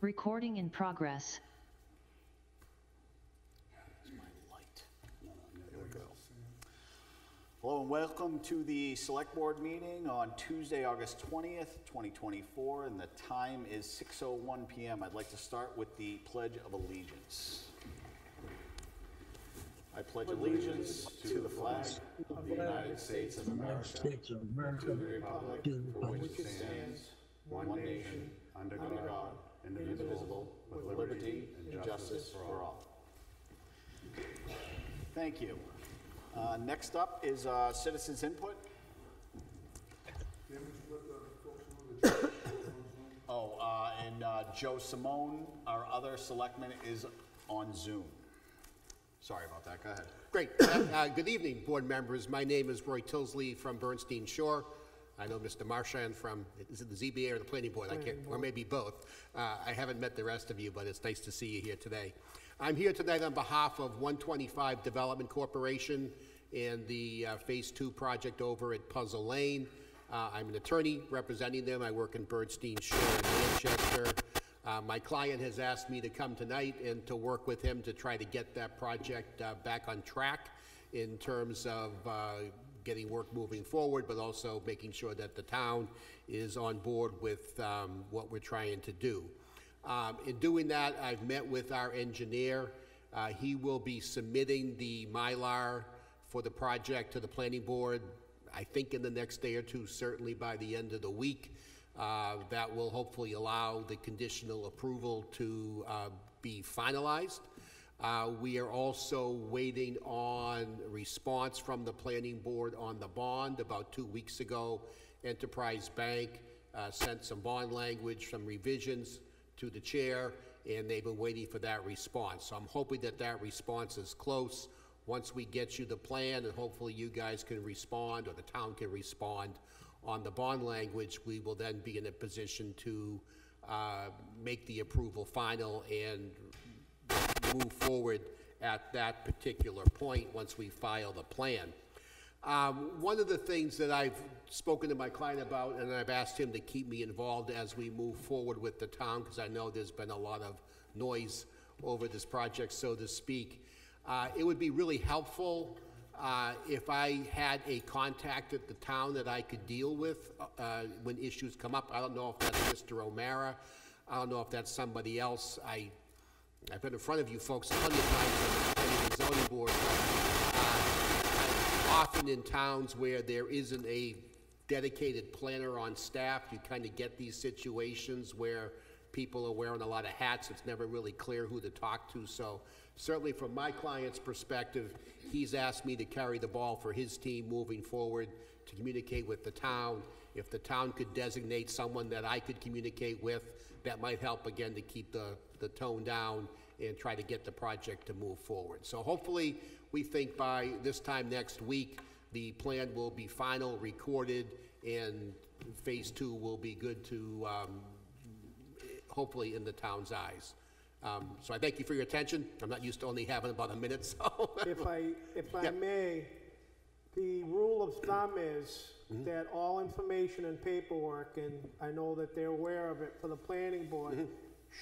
Recording in progress. Where's my light? There we go. Hello and welcome to the Select Board meeting on Tuesday, August 20th, 2024, and the time is 6:01 PM. I'd like to start with the Pledge of Allegiance. I pledge allegiance to the flag of the United States of America, to the republic for which it stands, one nation, under God, indivisible, with liberty and justice for all. Thank you. Uh, Next up is uh, citizens' input. Oh, uh, and uh, Joe Simone, our other selectman, is on Zoom. Sorry about that, go ahead. Great. Uh, uh, Good evening, board members. My name is Roy Tilsley from Bernstein Shur. I know Mr. Marchand from, is it the ZBA or the planning board? I can't, or maybe both. Uh, I haven't met the rest of you, but it's nice to see you here today. I'm here tonight on behalf of 125 Development Corporation and the uh, Phase 2 project over at Puzzle Lane. Uh, I'm an attorney representing them. I work in Bernstein Shur in Manchester. Uh, My client has asked me to come tonight and to work with him to try to get that project uh, back on track in terms of uh, getting work moving forward, but also making sure that the town is on board with um, what we're trying to do. Um, In doing that, I've met with our engineer. Uh, He will be submitting the Mylar for the project to the planning board, I think in the next day or two, certainly by the end of the week. Uh, That will hopefully allow the conditional approval to uh, be finalized. Uh, We are also waiting on response from the planning board on the bond. About two weeks ago, Enterprise Bank uh, sent some bond language, some revisions to the chair, and they've been waiting for that response. So I'm hoping that that response is close. Once we get you the plan, and hopefully you guys can respond, or the town can respond on the bond language, we will then be in a position to uh, make the approval final and move forward at that particular point, once we file the plan. Um, One of the things that I've spoken to my client about, and I've asked him to keep me involved as we move forward with the town, because I know there's been a lot of noise over this project, so to speak. Uh, It would be really helpful uh, if I had a contact at the town that I could deal with uh, when issues come up. I don't know if that's Mr. O'Mara, I don't know if that's somebody else. I I've been in front of you folks plenty of times on the zoning board. Uh, Often in towns where there isn't a dedicated planner on staff, you kind of get these situations where people are wearing a lot of hats, it's never really clear who to talk to. So certainly from my client's perspective, he's asked me to carry the ball for his team moving forward, to communicate with the town. If the town could designate someone that I could communicate with, that might help again to keep the, the tone down and try to get the project to move forward. So hopefully, we think by this time next week, the plan will be final, recorded, and phase two will be good to, um, hopefully in the town's eyes. Um, So I thank you for your attention. I'm not used to only having about a minute, so. If I, if I may, the rule of thumb is Mm-hmm. that all information and paperwork, and I know that they're aware of it for the planning board, Mm-hmm.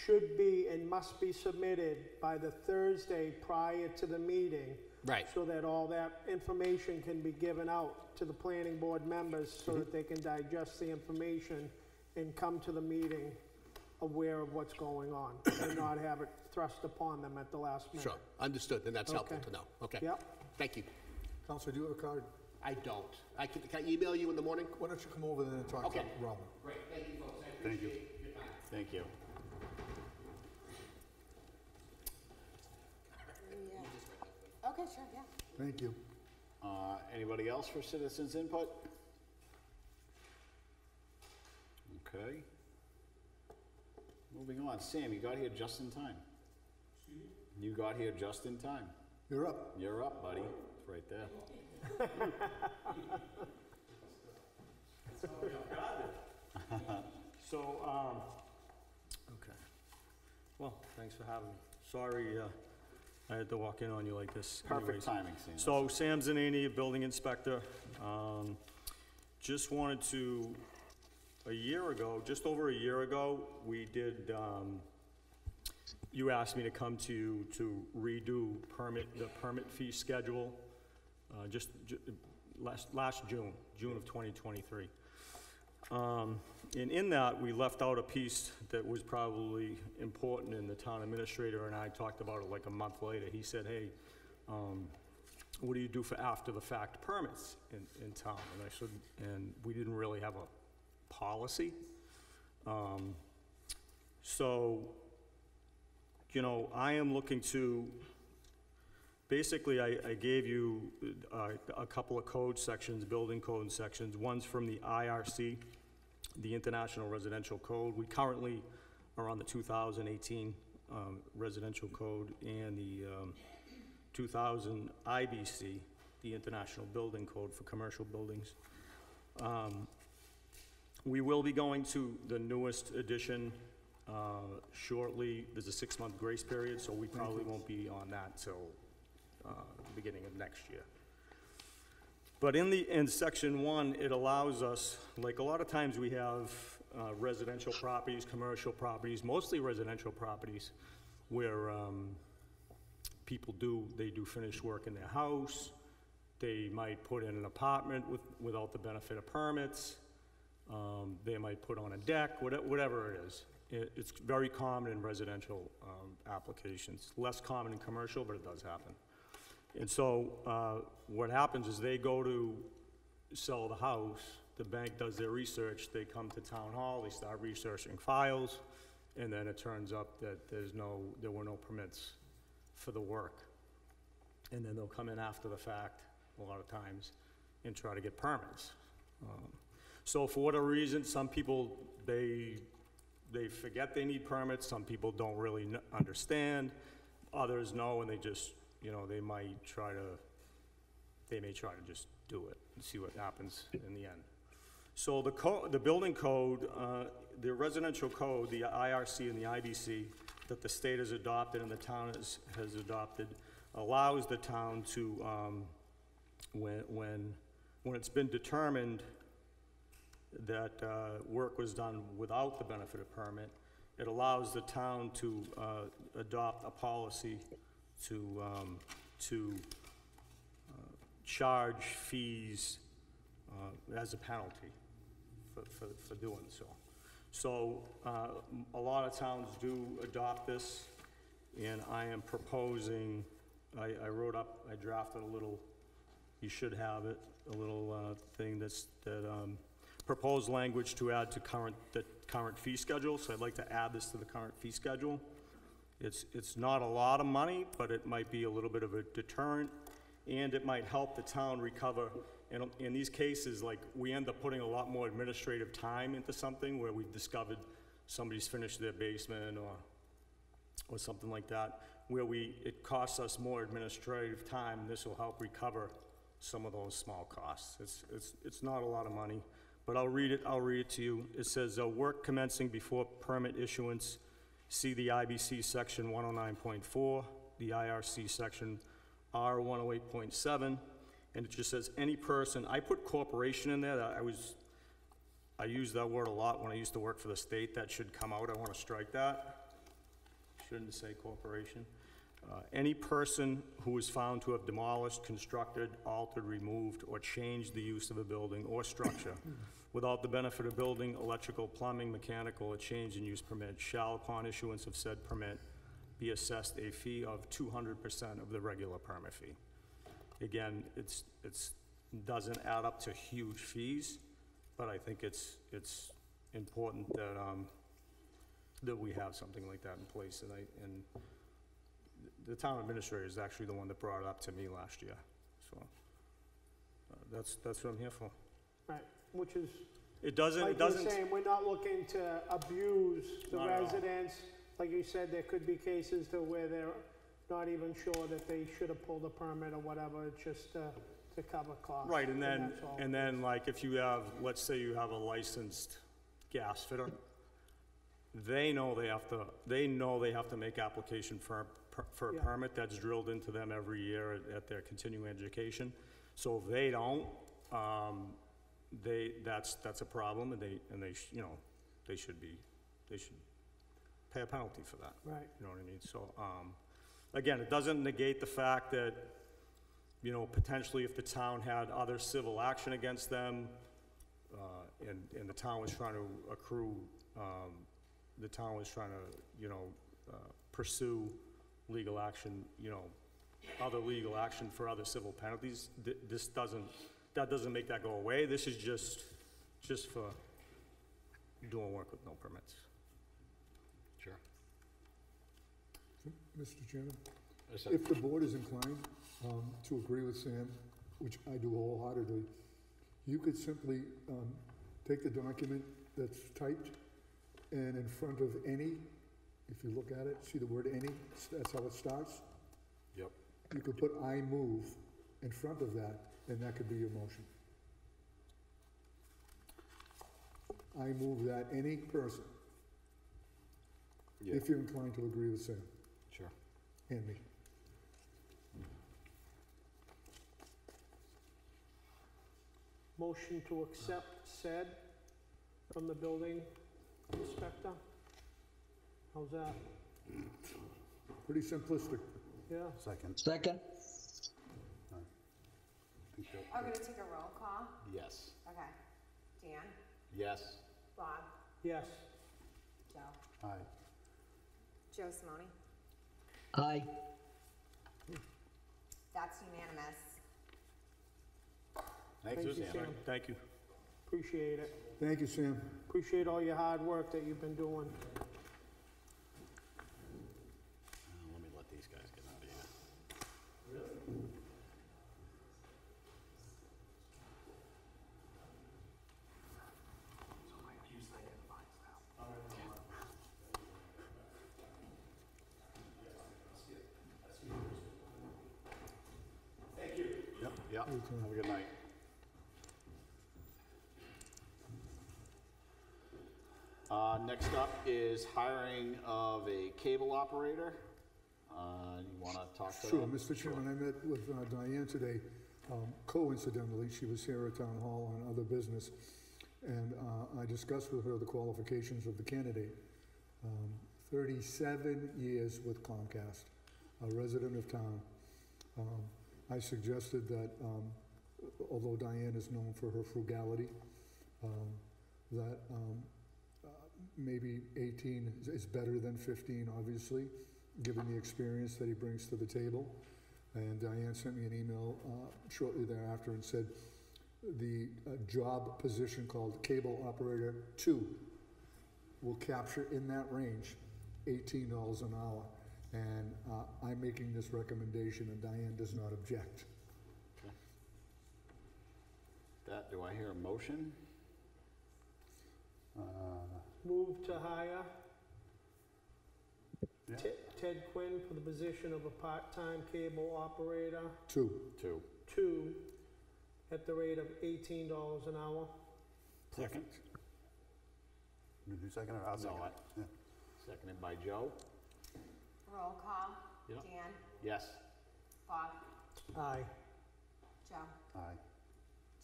should be and must be submitted by the Thursday prior to the meeting. Right. So that all that information can be given out to the planning board members so Mm-hmm. that they can digest the information and come to the meeting aware of what's going on and not have it thrust upon them at the last minute. Sure, understood, and that's helpful Okay. to know. Okay. Yep. Thank you. Counselor, do you have a card? I don't. I can, can I email you in the morning? Why don't you come over there and talk to Okay. Robin? Great, thank you, folks. I Thank you. appreciate your time. Thank you. Yeah. Okay, sure, yeah. Thank you. Uh, Anybody else for citizens' input? Okay. Moving on, Sam, you got here just in time. You got here just in time. You're up. You're up, buddy. Right there. So, um, okay. Well, thanks for having me. Sorry, uh, I had to walk in on you like this. Perfect anyways. timing, Sam. So Sam Zanini, building inspector. Um, just wanted to, a year ago, just over a year ago, we did, um, you asked me to come to you to redo permit, the permit fee schedule, uh, just, ju- last, last June, June of 2023. Um, And in that, we left out a piece that was probably important, and the town administrator and I talked about it like a month later. He said, hey, um, what do you do for after-the-fact permits in, in town? And I said, and we didn't really have a policy. Um, So, you know, I am looking to, basically, I, I gave you uh, a couple of code sections, building code sections. One's from the IRC, the International Residential Code. We currently are on the 2018 um, Residential Code and the um, 2000 IBC, the International Building Code for commercial buildings. Um, We will be going to the newest edition uh, shortly. There's a six-month grace period, so we probably won't be on that till uh, beginning of next year. But in the, in section one, it allows us, like a lot of times we have uh, residential properties, commercial properties, mostly residential properties, where um, people do, they do finished work in their house, they might put in an apartment with, without the benefit of permits, um, they might put on a deck, whatever it is. It, it's very common in residential, um, applications, less common in commercial, but it does happen. And so, uh, what happens is they go to sell the house, the bank does their research, they come to town hall, they start researching files, and then it turns up that there's no, there were no permits for the work. And then they'll come in after the fact, a lot of times, and try to get permits. Um, So for whatever reason, some people, they, they forget they need permits, some people don't really understand, others know, and they just, you know, they might try to, they may try to just do it and see what happens in the end. So the co, the building code, uh, the residential code, the IRC and the IBC that the state has adopted and the town has, has adopted, allows the town to, um, when, when, when it's been determined that, uh, work was done without the benefit of permit, it allows the town to, uh, adopt a policy to, um, to, uh, charge fees, uh, as a penalty for, for, for doing so. So, uh, a lot of towns do adopt this, and I am proposing, I, I wrote up, I drafted a little, you should have it, a little, uh, thing that's, that, um, proposed language to add to current, the current fee schedule, so I'd like to add this to the current fee schedule. It's, it's not a lot of money, but it might be a little bit of a deterrent, and it might help the town recover. And in these cases, like, we end up putting a lot more administrative time into something where we've discovered somebody's finished their basement or, or something like that, where we, it costs us more administrative time, this will help recover some of those small costs. It's, it's, it's not a lot of money, but I'll read it, I'll read it to you. It says, uh, work commencing before permit issuance, see the IBC section one oh nine point four, the IRC section R one oh eight point seven, and it just says, any person, I put corporation in there, I was, I use that word a lot when I used to work for the state, that should come out, I wanna strike that. Shouldn't say corporation. Uh, Any person who is found to have demolished, constructed, altered, removed, or changed the use of a building or structure without the benefit of building, electrical, plumbing, mechanical, or change in use permit shall, upon issuance of said permit, be assessed a fee of two hundred percent of the regular permit fee. Again, it's, it's, doesn't add up to huge fees, but I think it's, it's important that, um, that we have something like that in place, and I, and the town administrator is actually the one that brought it up to me last year, so. uh, That's, that's what I'm here for. Right, which is, It doesn't, like it you're doesn't, saying, we're not looking to abuse the Not at all. residents. Like you said, there could be cases to where they're not even sure that they should have pulled a permit or whatever, it's just to, to cover costs. right, and then, that's all. and then like if you have, let's say you have a licensed gas fitter, they know they have to, they know they have to make application for, a per- for a Yeah. permit that's drilled into them every year at, at their continuing education. So if they don't, um, they, that's, that's a problem, and they, and they, sh- you know, they should be, they should pay a penalty for that. Right. You know what I mean? So, um, again, it doesn't negate the fact that, you know, potentially if the town had other civil action against them, uh, and, and the town was trying to accrue, um, the town was trying to, you know, uh, pursue legal action, you know, other legal action for other civil penalties, th- this doesn't, that doesn't make that go away. This is just, just for doing work with no permits. Sure. Mr. Chairman, if the board is inclined um, to agree with Sam, which I do wholeheartedly, you could simply um, take the document that's typed, and in front of any, if you look at it, see the word any, that's how it starts? Yep. You could put "I move" in front of that, and that could be your motion. I move that any person, Yeah, if you're inclined to agree with Sam, sure. and me. Motion to accept said from the building inspector? How's that? Pretty simplistic. Yeah? Second. Second? I'm gonna take a roll call. Yes. Okay. Dan, Yes. Bob, Yes. Joe, Aye. Joe Simone. Aye. That's unanimous. Thanks, Thank you, Suzanne. Sam. Thank you. Appreciate it. Thank you, Sam. Appreciate all your hard work that you've been doing. Uh, Let me let these guys get out of here. Thank you. Yep. Have a good night. Uh, next up is hiring of a cable operator. Uh, you wanna talk to Sure, them? Mr. Chairman, I met with uh, Diane today. Um, Coincidentally, she was here at Town Hall on other business, and uh, I discussed with her the qualifications of the candidate. Um, 37 years with Comcast, a resident of town. Um, I suggested that, um, although Diane is known for her frugality, um, that um, uh, maybe 18 is- better than 15, obviously, given the experience that he brings to the table. And Diane sent me an email uh, shortly thereafter and said, the uh, job position called Cable Operator Two will capture in that range eighteen dollars an hour. And uh, I'm making this recommendation and Diane does not object. That, do I hear a motion? Uh, Move to hire Yeah. Te- Ted Quinn for the position of a part-time cable operator, Two. Two. two, at the rate of eighteen dollars an hour. Second. Did you second it? I'll second No, I- it. Yeah. Seconded by Joe. Roll call. Yep. Dan, Yes. Bob, Aye. Joe, Aye.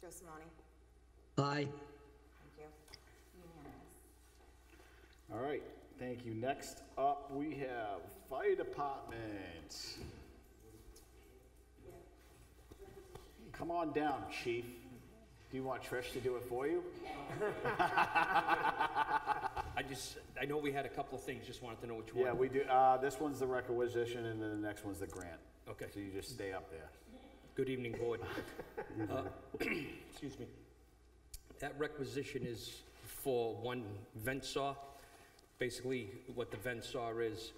Joe Simone. Aye. Thank you. Unanimous. All right, thank you. Next up, we have Fire Department. Come on down, chief. Do you want Trish to do it for you? I just, I know we had a couple of things, just wanted to know which one. Yeah, we do, uh, this one's the requisition and then the next one's the grant. Okay. So you just stay up there. Good evening, board. Uh, Excuse me. That requisition is for one vent saw. Basically, what the vent saw is,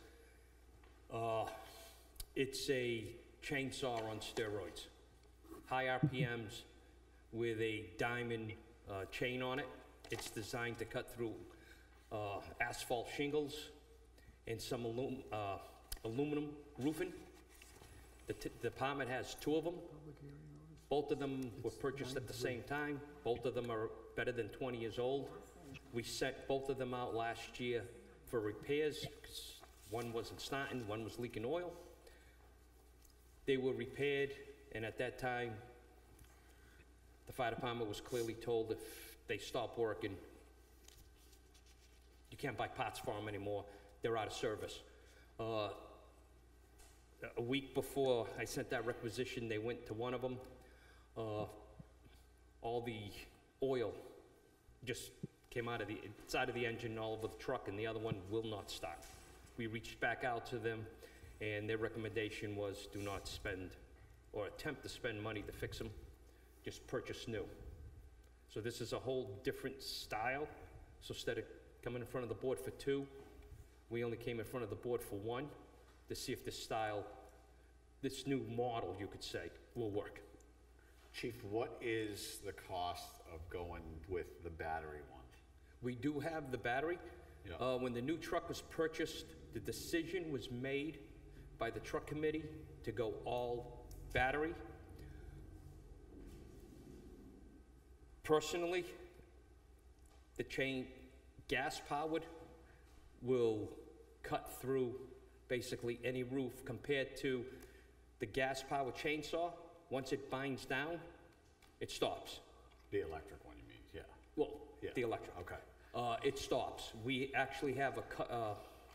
uh, it's a chainsaw on steroids. High RPMs with a diamond uh, chain on it. It's designed to cut through uh, asphalt shingles and some alum- uh, aluminum roofing. The t- department has two of them. Both of them were purchased at the same time. Both of them are better than 20 years old. We sent both of them out last year for repairs, 'cause one wasn't starting, one was leaking oil. They were repaired, and at that time, the fire department was clearly told if they stop working, can't buy parts for them anymore. they're out of service. Uh, A week before I sent that requisition, they went to one of them. Uh, All the oil just came out of the, side of the engine all over the truck, and the other one will not start. We reached back out to them, and their recommendation was do not spend, or attempt to spend money to fix them, just purchase new. So this is a whole different style, so instead of coming in front of the board for two, we only came in front of the board for one, to see if this style, this new model, you could say, will work. Chief, what is the cost of going with the battery one? We do have the battery. Yeah. Uh, When the new truck was purchased, the decision was made by the truck committee to go all battery. Personally, the chain, gas-powered, will cut through basically any roof compared to the gas-powered chainsaw. Once it binds down, it stops. The electric one, you mean, yeah. Well, Yeah, the electric. okay. Uh, it stops. We actually have a, cu- uh,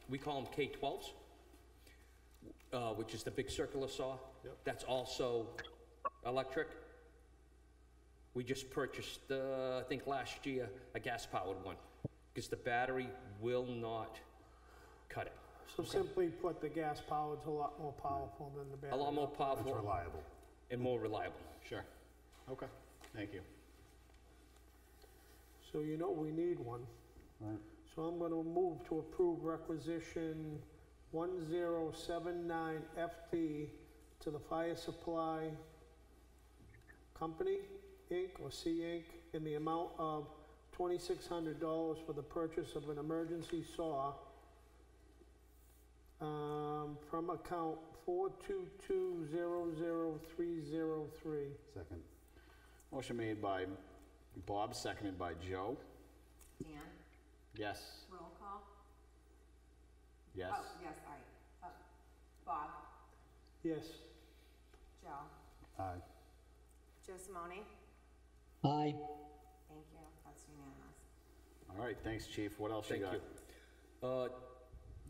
we call them K-12s, uh, which is the big circular saw. Yep. That's also electric. We just purchased, uh, I think last year, a gas-powered one, because the battery will not cut it. So simply put, the gas powered's a lot more powerful than the battery. A lot more It's powerful reliable. and more reliable. Sure. Okay, thank you. So you know we need one. Right. So I'm gonna move to approve requisition one zero seven nine FT to the Fire Supply Company, Inc., or C Inc., in the amount of twenty-six hundred dollars for the purchase of an emergency saw um, from account four two two zero zero three zero three. Second. Motion made by Bob, seconded by Joe. Dan, Yes, roll call. yes. Oh, yes, all right. Uh, Bob, Yes. Joe, Aye. Joe Simone, Aye. thank you, that's unanimous. All right, thanks, chief. What else you Thank got? you. Uh,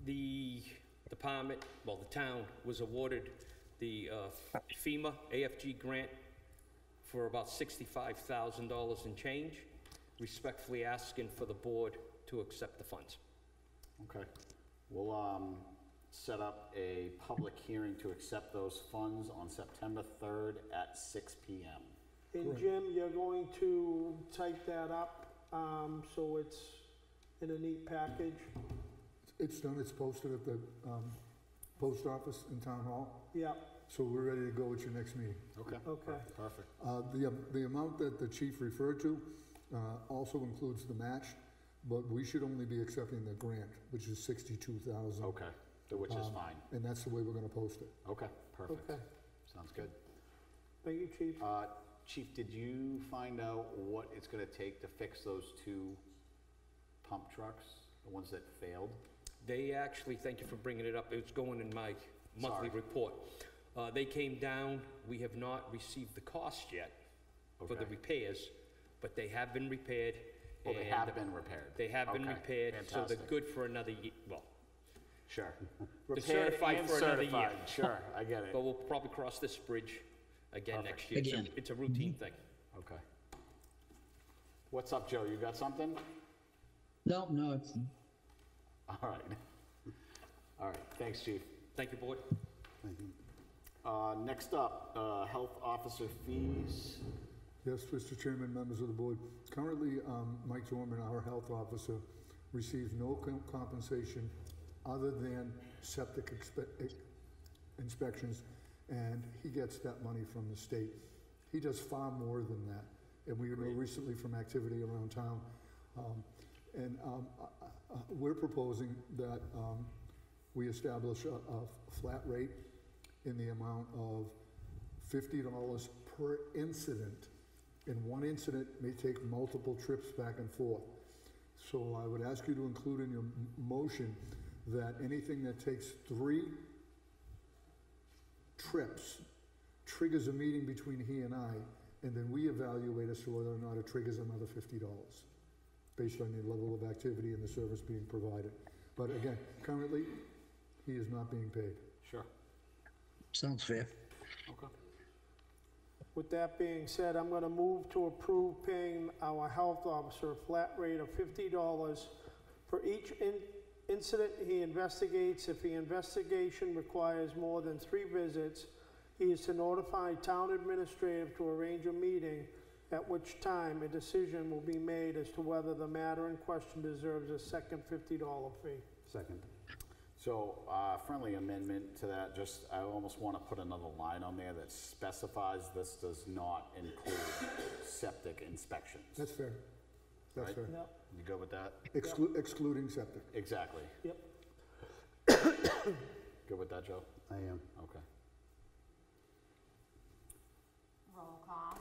The department, well, the town was awarded the uh, FEMA AFG grant for about $65,000 in change. Respectfully asking for the board to accept the funds. Okay. We'll, um, set up a public hearing to accept those funds on September third at six P M. And Jim, you're going to type that up, um, so it's in a neat package? It's done, it's posted at the um, post office in Town Hall, Yeah, so we're ready to go at your next meeting. Okay. okay. Perfect. Uh, The, um, the amount that the chief referred to uh, also includes the match, but we should only be accepting the grant, which is sixty-two thousand. Okay, which is Um, fine. And that's the way we're gonna post it. Okay, perfect. Okay, Sounds good. thank you, chief. Uh, Chief, did you find out what it's gonna take to fix those two pump trucks, the ones that failed? They actually, thank you for bringing it up, it's going in my monthly Sorry. report. Uh, They came down, we have not received the cost yet for the Okay. repairs, but they have been repaired. Oh, they and have been repaired? They have been Okay, repaired, so they're fantastic. good for another year. well, Sure. Repaired certified and for another year. certified, Sure, I get it. but we'll probably cross this bridge again Perfect. next year. It's a- Again. It's a routine thing. Okay. What's up, Joe? You got something? No, no, it's, All right. All right, thanks, chief. Thank you, board. Uh, next up, uh, health officer fees. Yes, Mr. Chairman, members of the board. Currently, um, Mike Dorman, our health officer, receives no com- compensation other than septic expe- inspections, and he gets that money from the state. He does far more than that, and we know recently from activity around town. um, And um, uh, uh, we're proposing that um, we establish a, a flat rate in the amount of fifty dollars per incident. And one incident may take multiple trips back and forth. So I would ask you to include in your motion that anything that takes three trips triggers a meeting between he and I, and then we evaluate as to whether or not it triggers another fifty dollars, based on the level of activity and the service being provided. But again, currently, he is not being paid. Sure. Sounds fair. Okay. With that being said, I'm gonna move to approve paying our health officer a flat rate of fifty dollars for each in- incident he investigates. If the investigation requires more than three visits, he is to notify town administrative to arrange a meeting, at which time a decision will be made as to whether the matter in question deserves a second fifty dollar fee. Second. So, uh, friendly amendment to that, just, I almost want to put another line on there that specifies this does not include septic inspections. That's fair. That's Right. fair. Yep, You go with that? Exclu- Excluding septic. Exactly. yep. Good with that, Joe? I am. Okay. Roll call.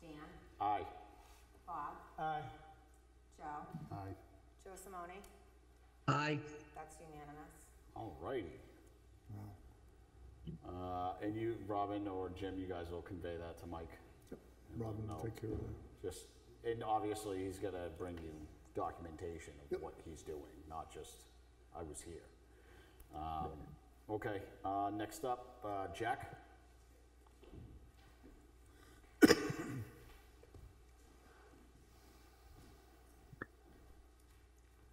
Dan, Aye. Bob, Aye. Joe, Aye. Joe Simone. Aye. That's unanimous. All righty. Uh, and you, Robin or Jim, you guys will convey that to Mike? And let Robin will know. take care of that. Just, and obviously, he's gonna bring you documentation of Yep. what he's doing, not just, I was here. Um, okay, uh, next up, uh, Jack?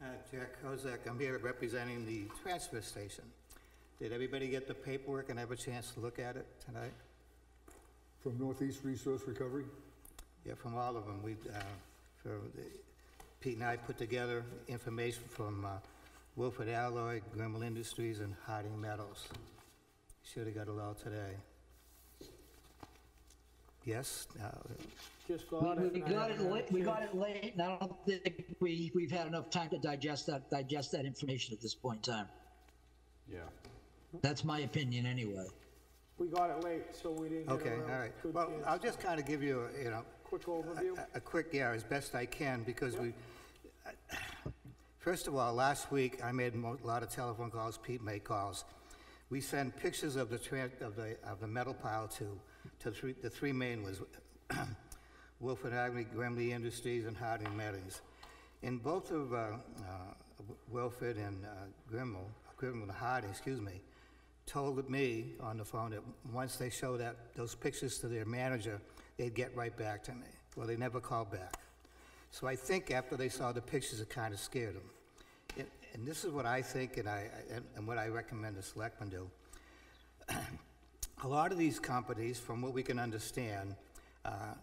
Uh, Jack Kozak, I'm here representing the transfer station. Did everybody get the paperwork and have a chance to look at it tonight? From Northeast Resource Recovery, Yeah, from all of them. We, uh, for, the- Pete and I put together information from uh, Wilfred Alloy, Grimmel Industries, and Harding Metals. Should have got it all today. Yes? Uh, Just We, got it. we and I got it haven't had late, we got chance. it late, and I don't think we, we've had enough time to digest that, digest that information at this point in time. Yeah. That's my opinion anyway. We got it late, so we didn't get Okay, all right. good Well, chance I'll just kind of give you, a you know, Quick overview. A- A quick, yeah, as best I can, because we, first of all, last week, I made mo- a lot of telephone calls, Pete made calls. We sent pictures of the, tran- of the, of the metal pile to, to three, the three main was Wilfred Agri, Grimmel Industries, and Harding Metals. In both of, uh, uh, Wilfred and, uh, Grimmel, Grimmel and Harding, excuse me, told me on the phone that once they showed that, those pictures to their manager, they'd get right back to me. Well, they never called back. So I think after they saw the pictures, it kind of scared them. And, and this is what I think, and I, and, and what I recommend the selectmen do. A lot of these companies, from what we can understand, uh,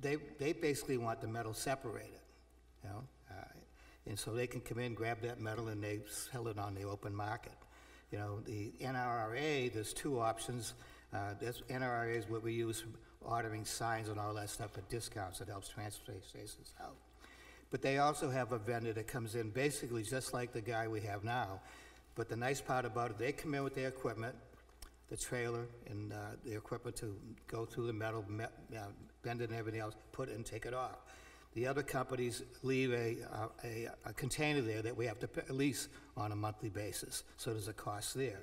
they, they basically want the metal separated, you know? uh, And so they can come in, grab that metal, and they sell it on the open market. You know, the NRRA, there's two options. Uh, NRRA is what we use for ordering signs and all that stuff at discounts. It helps transfer stations out. But they also have a vendor that comes in basically just like the guy we have now. But the nice part about it, they come in with their equipment, the trailer and uh, the equipment to go through the metal, me- uh, bend it and everything else, put it and take it off. The other companies leave a, uh, a, a container there that we have to lease on a monthly basis, so there's a cost there.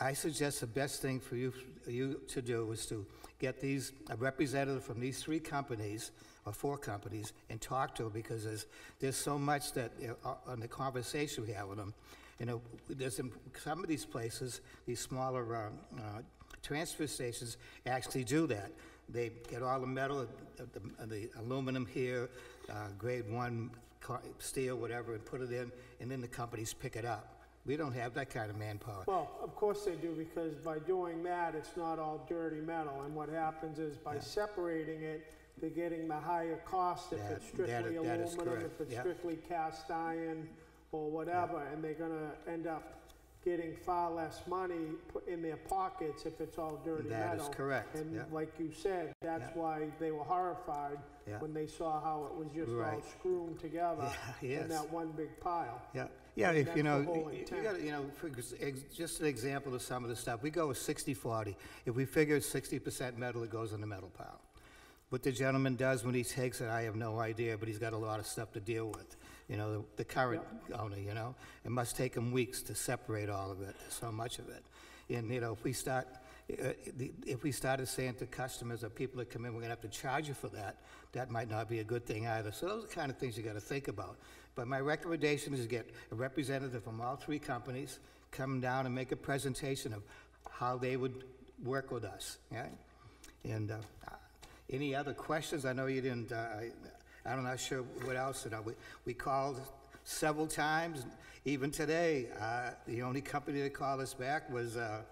I suggest the best thing for you, you to do is to get these, a representative from these three companies, or four companies, and talk to them, because there's, there's so much that, you know, on the conversation we have with them, you know, there's, some some of these places, these smaller, um, uh, transfer stations actually do that. They get all the metal, uh, the, uh, the aluminum here, uh, grade one steel, whatever, and put it in, and then the companies pick it up. We don't have that kind of manpower. Well, of course they do, because by doing that, it's not all dirty metal, and what happens is by separating it, they're getting the higher cost if That- it's that strictly is- that is aluminum, correct, if it's yeah. strictly cast iron, or whatever, and they're gonna end up getting far less money put in their pockets if it's all dirty That metal. is correct, And yeah. like you said, that's Yeah. why they were horrified Yeah. when they saw how it was just all Right. screwed together Yeah, yes. in that one big pile. Yeah, yeah, if, that's you know, whole you intent. got, you know, for ex- ex- just an example of some of the stuff, we go with 60/40. If we figure it's 60% metal, it goes in the metal pile. What the gentleman does when he takes it, I have no idea, but he's got a lot of stuff to deal with. You know, the- the current owner, you know? It must take him weeks to separate all of it, so much of it. And, you know, if we start, uh, the- if we started saying to customers or people that come in, we're gonna have to charge you for that, that might not be a good thing either. So those are the kind of things you gotta think about. But my recommendation is to get a representative from all three companies, come down and make a presentation of how they would work with us, yeah? And uh, any other questions? I know you didn't, uh, I- I'm not sure what else, you know, we- we called several times, even today. uh, The only company that called us back was, uh,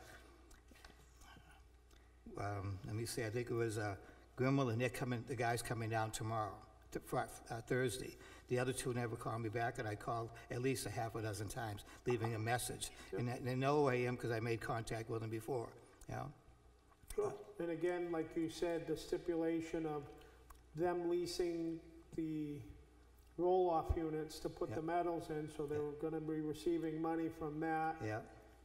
um, let me see, I think it was uh, Grimmel, and they're coming, the guy's coming down tomorrow, th- uh, Thursday. The other two never called me back, and I called at least a half a dozen times, leaving a message. And I- they know who I am because I made contact with them before, you know? Sure. And again, like you said, the stipulation of them leasing the roll-off units to put the Yep. metals in, so they were gonna be receiving money from that. Yeah,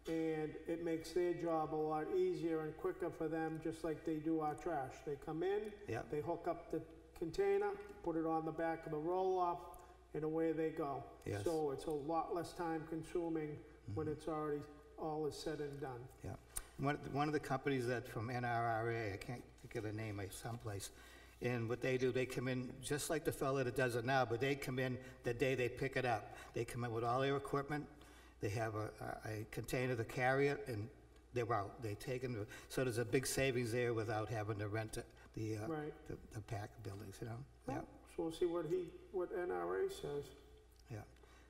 And it makes their job a lot easier and quicker for them, just like they do our trash. They come in, yeah, they hook up the container, put it on the back of the roll-off, and away they go. Yes. So it's a lot less time consuming when mm-hmm. it's already, all is said and done. yeah. One, one of the companies that from NRRA, I can't think of the name, I someplace, and what they do, they come in, just like the fella that does it now, but they come in the day they pick it up. They come in with all their equipment, they have a, a container to carry it, and they're out, they take them, so there's a big savings there without having to rent the, uh, Right. the, the pack buildings, you know? Yeah, So we'll see what he, what NRA says. yeah.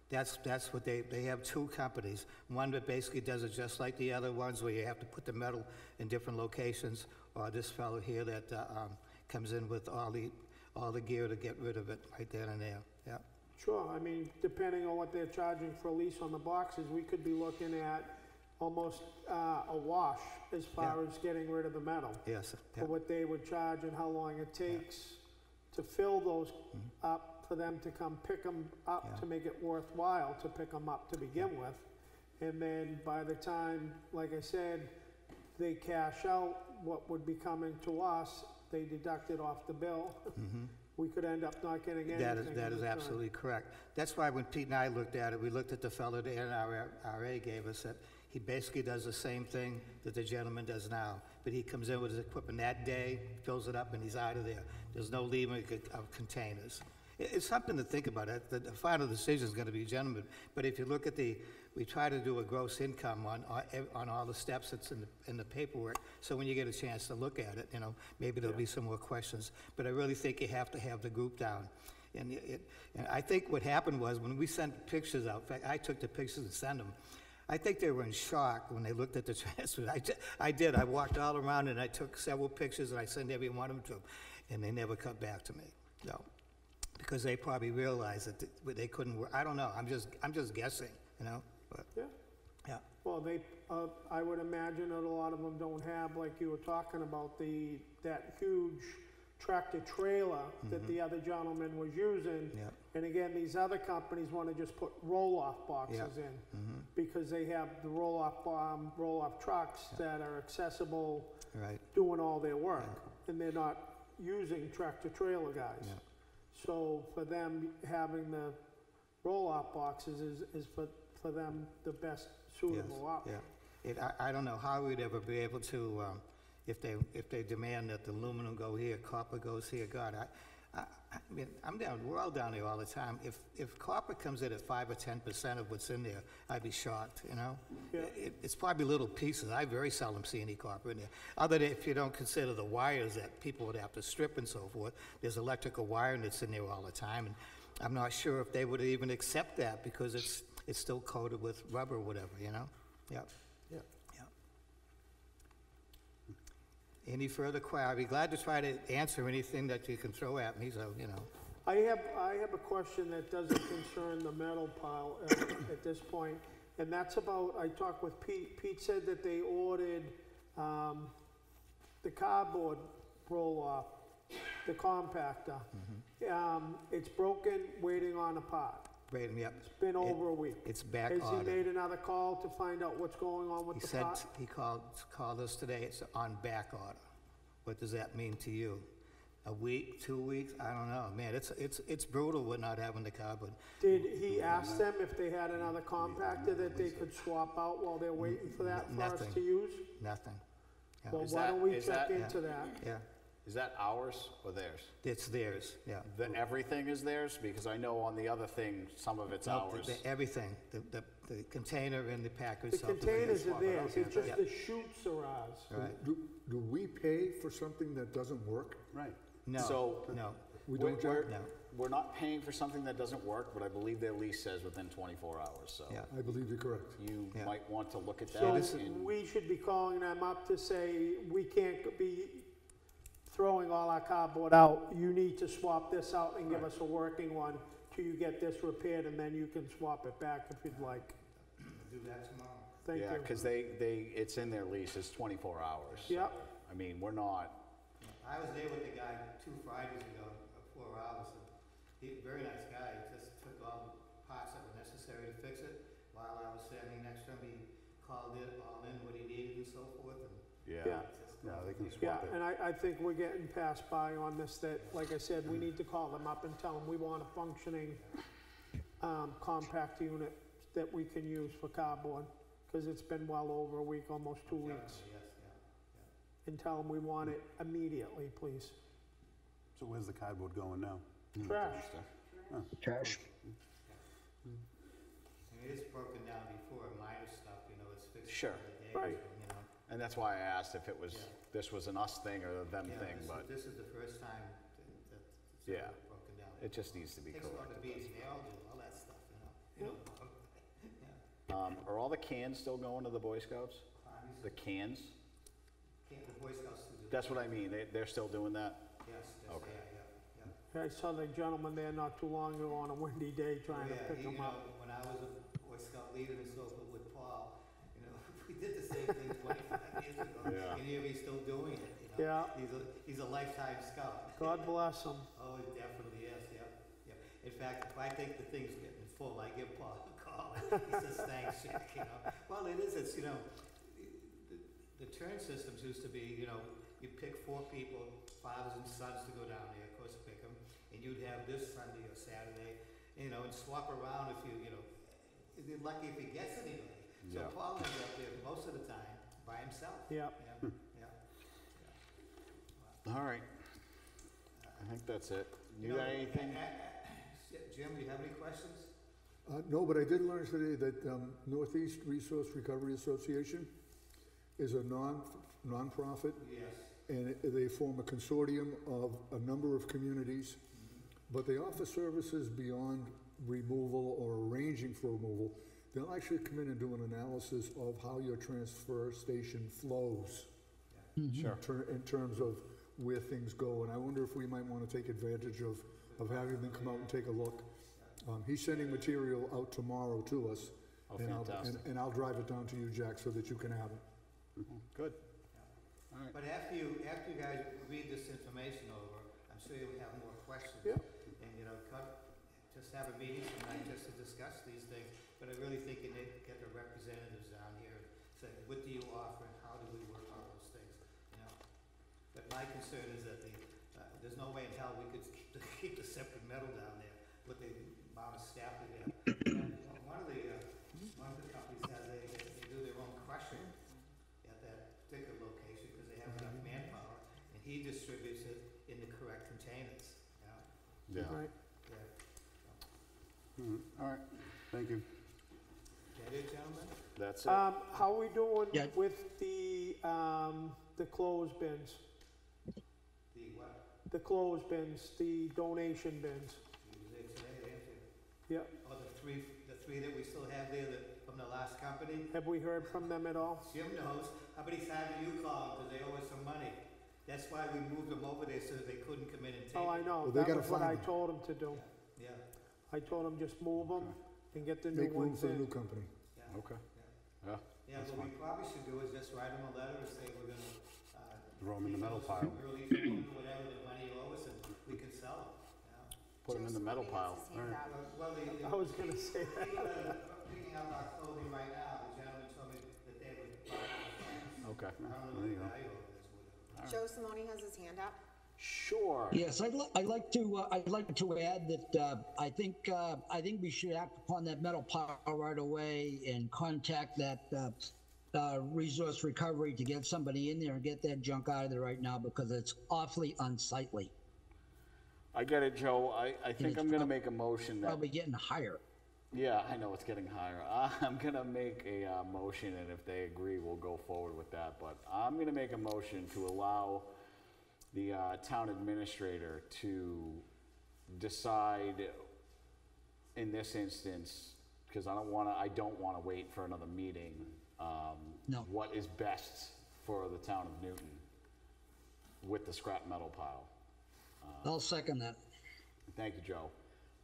That's, that's what they, they have two companies. One that basically does it just like the other ones, where you have to put the metal in different locations, or this fellow here that, uh, um, comes in with all the, all the gear to get rid of it right then and there, yeah. Sure, I mean, depending on what they're charging for a lease on the boxes, we could be looking at almost uh, a wash as far as getting rid of the metal. Yes, yeah, For what they would charge and how long it takes to fill those up, for them to come pick them up Mm-hmm. Yeah. to make it worthwhile to pick them up to begin with. And then by the time, like I said, they cash out what would be coming to us, they deduct it off the bill. We could end up not getting anything. Mm-hmm. that is, that is absolutely correct. That's why when Pete and I looked at it, we looked at the fellow the NRA gave us, that he basically does the same thing that the gentleman does now, but he comes in with his equipment that day, fills it up, and he's out of there. There's no leaving of containers. It- It's something to think about. It- The the final decision is going to be gentlemen, but if you look at the, we try to do a gross income on, uh, on all the steps that's in the, in the paperwork, so when you get a chance to look at it, you know, maybe there'll be some more questions. But I really think you have to have the group down. And it, and I think what happened was, when we sent pictures out, in fact, I took the pictures and sent them, I think they were in shock when they looked at the transfer. I, I did, I walked all around and I took several pictures and I sent every one of them to them, and they never cut back to me, no. Because they probably realized that they couldn't, wor- I don't know, I'm just, I'm just guessing, you know, but, Yeah. yeah. Well, they, uh, I would imagine that a lot of them don't have, like you were talking about, the, that huge tractor trailer that the other gentleman was using. Yeah. And again, these other companies wanna just put roll-off boxes in. Because they have the roll-off, um, roll-off trucks that are accessible, Right, doing all their work. And they're not using tractor trailer guys. Yeah. So for them, having the roll-off boxes is, is for, for them the best suitable option. yeah. It, I, I don't know how we'd ever be able to, um, if they, if they demand that the aluminum go here, copper goes here, God, I, I, I mean, I'm down, we're all down there all the time. If, if copper comes in at five or ten percent of what's in there, I'd be shocked, you know? Yeah. It, it's probably little pieces. I very seldom see any copper in there. Other than if you don't consider the wires that people would have to strip and so forth. There's electrical wiring that's in there all the time, and I'm not sure if they would even accept that because it's, it's still coated with rubber or whatever, you know? Yeah. Yeah. Yeah. Any further que, I'd be glad to try to answer anything that you can throw at me, so, you know. I have, I have a question that doesn't concern the metal pile at, at this point, and that's about, I talked with Pete, Pete said that they ordered, um, the cardboard roll-off, the compactor. Um, it's broken, waiting on a part. Yep. Been It- over a week. It's back Has he made another call to find out what's going on He with the said, part? he called, called us today, it's on back order. What does that mean to you? A week, two weeks? I don't know, man, it's, it's, it's brutal with not having the carbon. Did he ask them if they had another compactor that they could swap out while they're waiting for that for us Nothing. to use? Nothing. Well, Is why that- don't we is check that- into that? Yeah, Is that ours or theirs? it's theirs, yeah. That everything is theirs? Because I know on the other thing, some of it's No, the- ours. the- Everything, the, the, the container and the package. The containers are theirs, it's just Yeah. the chutes are ours. Right. Do, do we pay for something that doesn't work? Right. No, So- no. We We're- don't, Jack? we're- No. We're not paying for something that doesn't work, but I believe their lease says within 24 hours, so Yeah. I believe you're correct. you Yeah. might want to look at that So that. and- we should be calling them up to say, we can't be throwing all our cardboard out. You need to swap this out and give us a working one till you get this repaired, and then you can swap it back if you'd like. Do that tomorrow. Thank Yeah, you. because they, they, it's in their lease, it's 24 hours. so, Yep. I mean, we're not, I was there with the guy two Fridays ago, uh, four hours, and he, very nice guy, he just took all the parts that were necessary to fix it. While I was standing next to him, he called it all in what he needed and so forth, and yeah. Yeah. Just. Yeah, they can Yeah, swap it. and I, I think we're getting passed by on this, that, like I said, we need to call them up and tell them we want a functioning, um, compact unit that we can use for cardboard, because it's been well over a week, almost two weeks. Yes, yeah. And tell them we want it immediately, please. So where's the cardboard going now? Trash. Trash. I mean, it's broken down before, minor stuff, you know, it's fixed. Sure. the day, Right. You know. And that's why I asked if it was, Yeah. this was an us thing or a them Yeah, thing, this is- but This is the first time that, that it's Yeah. ever broken down. it just needs to be Takes a lot corrected. of beads, nails, and all that stuff, you know, you know. Yeah. Um, Are all the cans still going to the Boy Scouts? Armies, The cans? can't, the Boy Scouts do that. That's what I mean, they, they're still doing that? Yes, yes, Okay. yeah, yeah, yeah. I saw the gentleman there not too long ago on a windy day trying to Yeah, pick he- them you know, up. When I was a Boy Scout leader and so did the same thing twenty-five years ago. Yeah. And here he's still doing it, you know. Yeah. He's a, he's a lifetime scout. God bless them. Oh, it definitely is, yeah, yeah. In fact, if I think the thing's getting full, I give Paul a call. He says, thanks, Jack, you know. Well, it is, it's, you know, the, the turn systems used to be, you know, you pick four people, fathers and sons to go down there, of course, pick them, and you'd have this Sunday or Saturday, you know, and swap around if you, you know, you're lucky if he gets anybody. So Yeah. Paul ends up there most of the time by himself. Yep. Yeah, yeah. All right. I think that's it. You know, got anything? a- a- a- Jim, do you have any questions? Uh, no, but I did learn today that um, Northeast Resource Recovery Association is a non, nonprofit, Yes. and it- they form a consortium of a number of communities, but they offer services beyond removal or arranging for removal. They'll actually come in and do an analysis of how your transfer station flows. Sure. ter- in terms of where things go, and I wonder if we might want to take advantage of, of having them come out and take a look. Um, he's sending material out tomorrow to us. Oh, and I'll- fantastic. And, and I'll drive it down to you, Jack, so that you can have it. Good. But after you, after you guys read this information over, I'm sure you'll have more questions. Yep. And, you know, cut, just have a meeting tonight just to discuss these things. But I really think you need to get the representatives down here and say, what do you offer and how do we work on those things, you know? But my concern is that the, uh, there's no way in hell we could keep the, keep the separate metal down there with the amount of staff we have. And one of the, uh, one of the companies has a, they do their own crushing at that particular location because they have enough manpower, and he distributes it in the correct containers, you know? Yeah. Right. Yeah. Mhm. All right, thank you. That it, gentlemen? That's it. Um, how are we doing Yeah. with the, um, the clothes bins? The what? The clothes bins, the donation bins? You was there today, didn't? Yep. Oh, the three, the three that we still have there that, from the last company? Have we heard from them at all? Jim knows. How many times do you call because they owe us some money? That's why we moved them over there so that they couldn't come in and take it. Oh, I know. Well, they That gotta was what I them. told them to do. Yeah, I told them just move them and get the new Make room ones for the new in. company. yeah. Okay. Yeah. Yeah. Yeah, what we probably should do is just write them a letter and say we're gonna, uh. Throw 'em in the metal release pile. Release them, whatever the money you owe us, and we can sell them, you know? Put them in the metal pile. Well, the, the. I was gonna say that. People that picking up our clothing right now, the gentleman told me that they would buy it. Okay. I don't know There you the go. value of this, would Joe Simone has his hand up. Sure. Yes, I'd, li- I'd like to, uh, I'd like to add that, uh, I think, uh, I think we should act upon that metal pile right away and contact that, uh, uh, resource recovery to get somebody in there and get that junk out of there right now because it's awfully unsightly. I get it, Joe. I, I think I'm gonna make a motion that, Probably getting higher. yeah, I know it's getting higher. I'm gonna make a, uh, motion and if they agree, we'll go forward with that. But I'm gonna make a motion to allow the, uh, town administrator to decide in this instance, because I don't wanna, I don't wanna wait for another meeting, um, No. what is best for the town of Newton with the scrap metal pile. I'll second that. Thank you, Joe.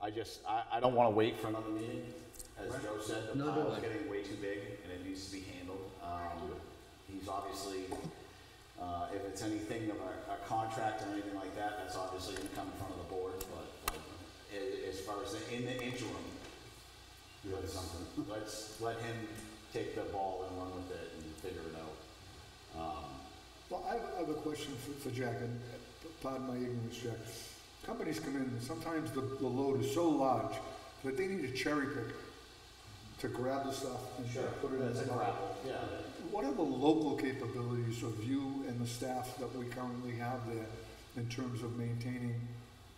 I just, I, I don't wanna wait for another meeting. As Joe said, the No, do pile's I. getting way too big and it needs to be handled. Um, he's obviously, uh, if it's anything of a, a contract or anything like that, that's obviously gonna come in front of the board, but like, as far as the- in the interim, let's, let's let him take the ball and run with it and figure it out. Um, Well, I have, I have a question for, for Jack, and uh, pardon my ignorance, Jack. Companies come in, and sometimes the, the load is so large that they need a cherry pick to grab the stuff and put it in That's the a grapple, yeah. What are the local capabilities of you and the staff that we currently have there in terms of maintaining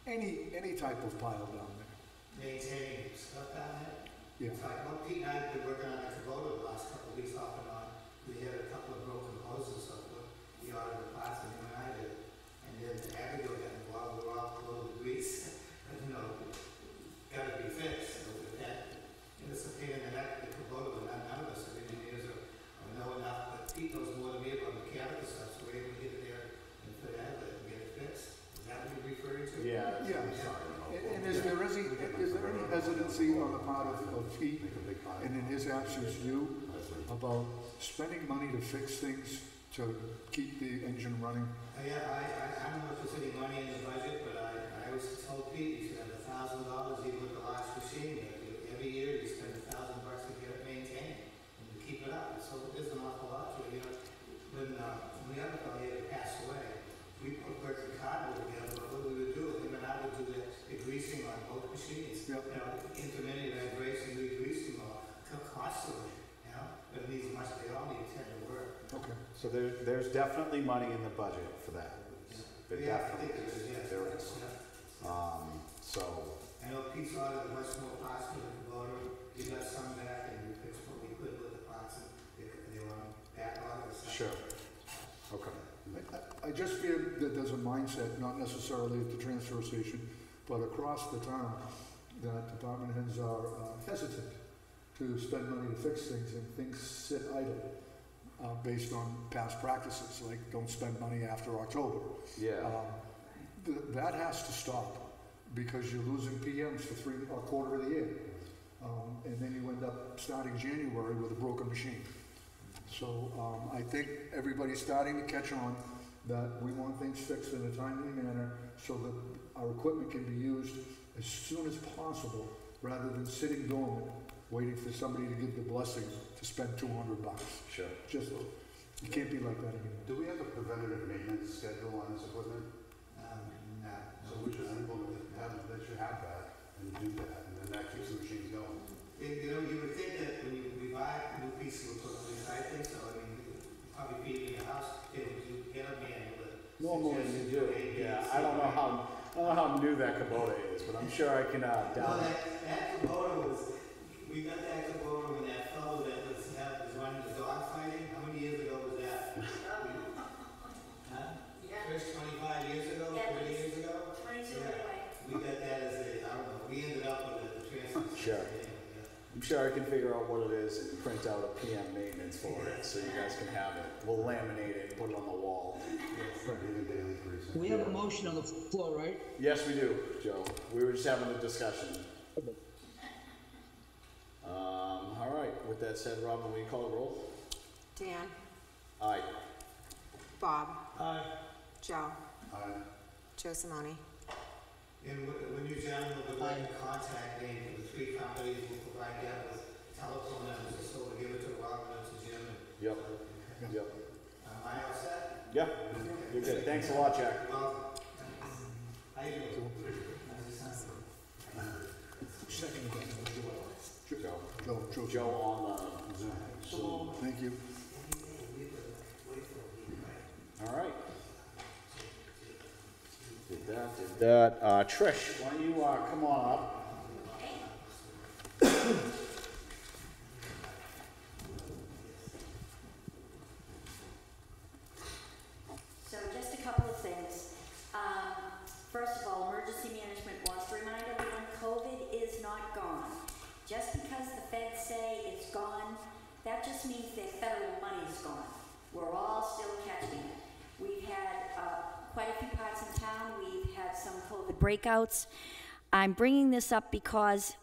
any, any type of pile down there? maintaining stuff down there. Yeah. In fact, what Pete and I have been working on a Kubota the last couple of weeks off and on. We had a couple of broken hoses of what we ordered the parts and and I did. And then Abigail got his absence, you, about spending money to fix things to keep the engine running? Uh, Yeah, I, I, I don't know if there's any money in the budget, but I, I always told Pete, you should have a thousand dollars even with the last machine, every year you spend a thousand bucks to get it maintained and keep it up, so there's an awful lot you know. When, uh, when the other fellow So there, there's definitely money in the budget for that. There Yeah, I definitely think it is, is. yes, There yes, is. yeah. Um, so, I know Pete's ordered much more parts for the Kubota, we got some back and we fixed what we could with the parts and they, they were on backlog or something. sure. Okay. I- I just fear that there's a mindset, not necessarily at the transfer station, but across the town, that department heads are uh, hesitant to spend money to fix things, and things sit idle uh, based on past practices, like don't spend money after October. Yeah. Um, th- That has to stop, because you're losing PMs for three, a quarter of the year. Um, And then you end up starting January with a broken machine. So um, I think everybody's starting to catch on that we want things fixed in a timely manner so that our equipment can be used as soon as possible, rather than sitting dormant, waiting for somebody to give the blessing to spend two hundred bucks. Sure. Just, it can't be like that anymore. Do we have a preventative maintenance schedule on this equipment? Um, no, So we should implement, have, they should have that and do that, and then that keeps the machines going. You you know, you would think that when you, we buy a new piece of equipment, we try things, so I mean, probably be in your house, they would do, get a manual that. Normally you do, A, B, yeah. C, I don't know how, I don't know how new that Kubota is, but I'm sure I can, uh, No, down. that, that Kubota was, we got that Kubota when that fellow that was, had, was running the dog fighting, how many years ago was that? Huh? First twenty-five years ago, Yeah, thirty years ago? Twenty-two Yeah. anyway. We got that as a, I don't know, we ended up with a transfer. Sure. station, yeah. I'm sure I can figure out what it is and print out a PM maintenance for it, so you guys can have it. We'll laminate it, and put it on the wall. Even daily greasing. We have a motion on the floor, right? Yes, we do, Joe. We were just having a discussion. Um, all right, with that said, Robin, will you call the roll? Dan, Aye. Bob, Aye. Joe, Aye. Joe Simone. And when when you gentlemen would like a contact name for the three companies, we'll provide that with telephone numbers, so we'll give it to Robin and to Jim. and- Yep, yep. Am I all set? Yeah, you're good. Thanks a lot, Jack. Well, how you doing? Second again, Joe, Joe. Joe on the Zoom. So, Thank you. All right. Did that, did that. Uh, Trish, why don't you uh, come on up? It's gone, that just means that federal money is gone. We're all still catching it. We've had uh, quite a few parts in town, we've had some COVID breakouts. I'm bringing this up because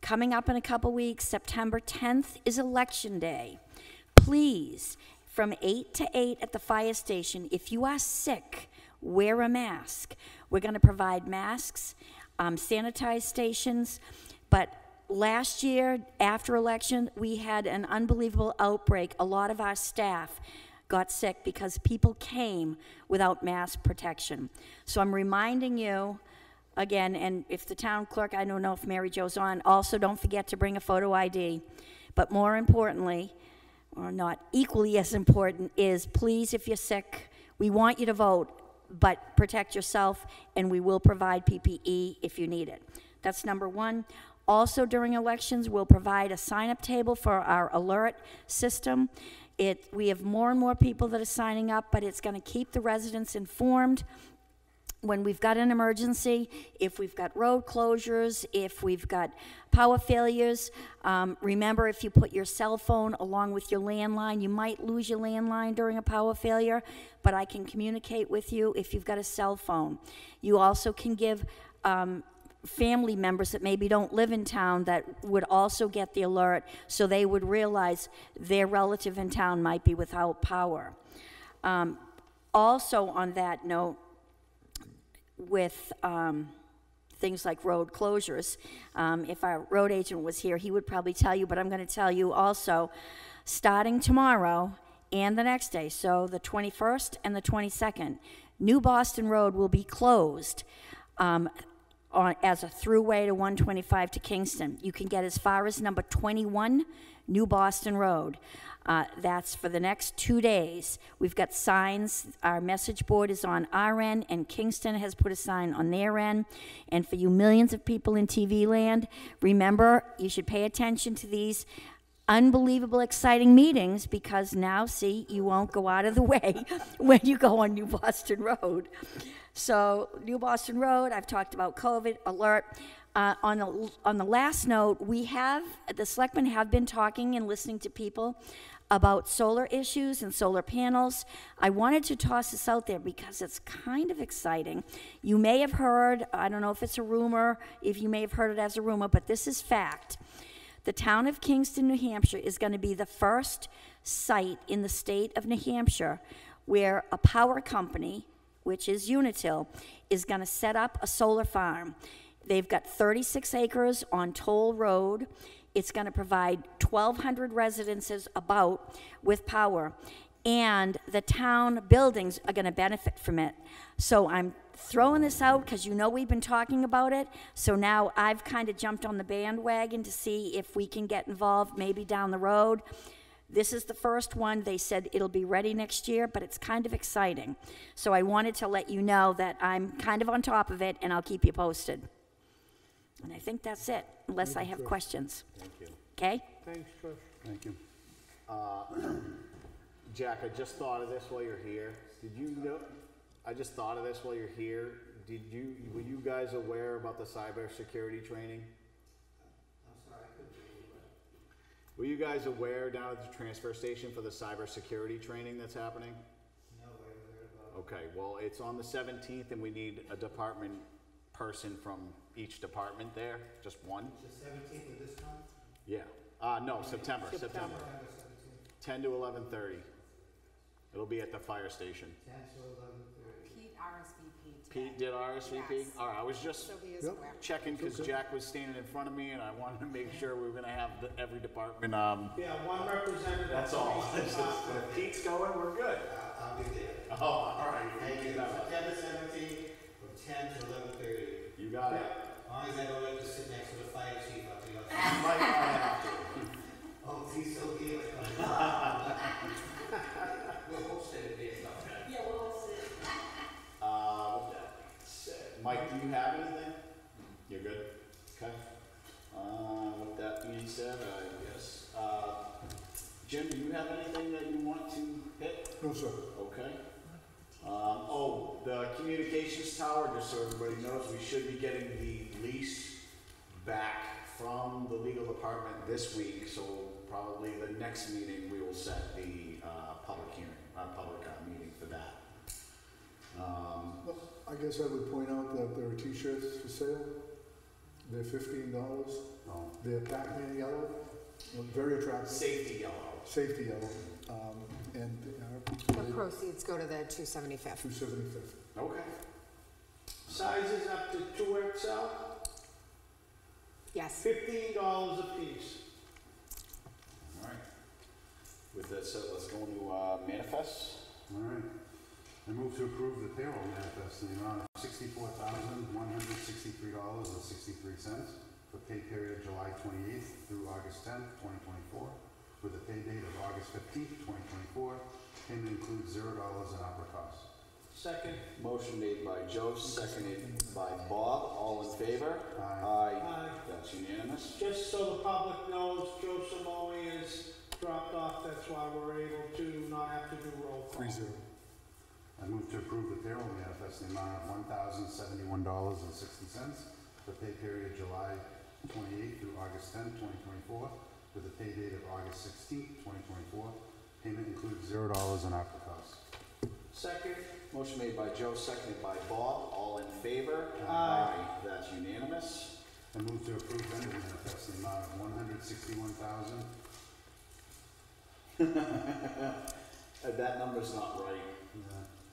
coming up in a couple weeks, September 10th is Election Day. Please, from 8 to 8 at the fire station, if you are sick, wear a mask. We're going to provide masks, um, sanitized stations, but last year, after election, we had an unbelievable outbreak. A lot of our staff got sick because people came without mask protection. So I'm reminding you, again, and if the town clerk, I don't know if Mary Jo's on, also don't forget to bring a photo ID. But more importantly, or not equally as important, is please, if you're sick, we want you to vote, but protect yourself, and we will provide PPE if you need it. That's number one. Also, during elections, we'll provide a sign-up table for our alert system. It, we have more and more people that are signing up, but it's gonna keep the residents informed when we've got an emergency, if we've got road closures, if we've got power failures, um, remember if you put your cell phone along with your landline, you might lose your landline during a power failure, but I can communicate with you if you've got a cell phone. You also can give um, family members that maybe don't live in town that would also get the alert so they would realize their relative in town might be without power. Um, also, on that note, with um, things like road closures. Um, if our road agent was here, he would probably tell you, but I'm going to tell you also, starting tomorrow and the next day, so the 21st and the 22nd, New Boston Road will be closed um, on, as a throughway to 125 to Kingston. You can get as far as number 21 New Boston Road. Uh, that's for the next two days. We've got signs. Our message board is on our end, and Kingston has put a sign on their end. And for you millions of people in TV land, remember you should pay attention to these unbelievable, exciting meetings because now, see, you won't go out of the way when you go on New Boston Road. So, New Boston Road, I've talked about COVID alert. Uh, on, the, on the last note, we have, the selectmen have been talking and listening to people about solar issues and solar panels. I wanted to toss this out there because it's kind of exciting. You may have heard, I don't know if it's a rumor, if you may have heard it as a rumor, but this is fact. The town of Kingston, New Hampshire is going to be the first site in the state of New Hampshire where a power company, which is Unitil, is going to set up a solar farm. They've got 36 acres on Toll Road. It's going to provide 1,200 residences about with power, and the town buildings are going to benefit from it. So I'm throwing this out because you know we've been talking about it. So now I've kind of jumped on the bandwagon to see if we can get involved maybe down the road. This is the first one. They said it'll be ready next year, but it's kind of exciting. So I wanted to let you know that I'm kind of on top of it, and I'll keep you posted. And I think that's it, unless I have questions. Thank you. Okay? Thanks, Trish. Thank you. Uh, Jack, I just thought of this while you're here. Did you know, I just thought of this while you're here. Did you, were you guys aware about the cybersecurity training? I'm sorry, I couldn't hear you, Were you guys aware down at the transfer station for the cybersecurity training that's happening? no, I haven't heard about it. Okay, well, it's on the seventeenth and we need a department person from each department there, just one? The seventeenth of this month? Yeah. Uh, no, September, September. September seventeenth, Ten to eleven thirty. It'll be at the fire station. ten to eleven thirty. Pete RSVP. Pete did RSVP? Yes. All right, I was just So he is Yep. aware. checking because Jack was standing in front of me and I wanted to make sure we were gonna have the, every department, um, Yeah, one representative. that's all. It's just- If Pete's going, we're good. Uh, I'll be there. Oh, all right. Thank you. You got it. September seventeenth, from ten to eleven thirty. You got it. As long as I don't have to sit next to the fire chief, I'll be okay. You might not have to. Oh, he's so good. Mike, do you have anything? You're good? Okay. Uh, with that being said, I guess. Uh, Jim, do you have anything that you want to hit? No, sir. Okay. Um, oh, the communications tower, just so everybody knows, we should be getting the lease back from the legal department this week. So probably the next meeting, we will set the uh, public hearing, uh, public uh, meeting for that. Um, I guess I would point out that there are t-shirts for sale. They're fifteen dollars. oh, They're Pac-Man yellow, uh, very attractive, safety yellow. safety yellow, um, and The proceeds go to the 275th. two seventy-fifth. Okay. Sizes up to two XL, Yes. fifteen dollars a piece. All right. With that said, let's go into, uh, manifests. All right. I move to approve the payroll manifest in the amount of sixty-four thousand, one hundred sixty-three dollars and sixty-three cents for pay period July twenty-eighth through August tenth, twenty twenty-four, with a pay date of August fifteenth, twenty twenty-four. Payment includes zero dollars in opera costs. Second, Motion made by Joe, seconded by Bob. All in favor? Aye. Aye. That's unanimous. just so the public knows, Joe Simone is dropped off, that's why we're able to not have to do roll call. Three zero. I move to approve the payroll manifest in the amount of one thousand seventy-one dollars and sixty cents for pay period July twenty-eighth through August tenth, twenty twenty-four, with a pay date of August sixteenth, twenty twenty-four. Payment includes zero dollars in opera costs. Second, Motion made by Joe, seconded by Bob. All in favor? Aye. That's unanimous. I move to approve vendor manifest in the amount of one hundred sixty-one thousand, Uh, That number's not right.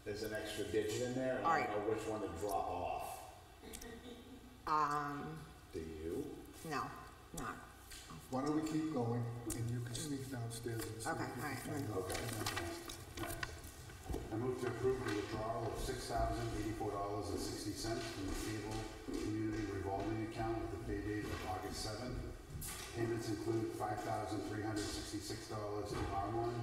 There's an extra digit in there, and I Alright. don't know which one to drop off. Um, Do you? no, not. Why don't we keep going, and you can sneak downstairs and see. if Okay, you all can right, find out. Okay. I move to approve the withdrawal of six thousand eighty-four dollars and sixty cents from the cable community revolving account with the pay date of August seventh. Payments include five thousand three hundred sixty-six dollars to Armon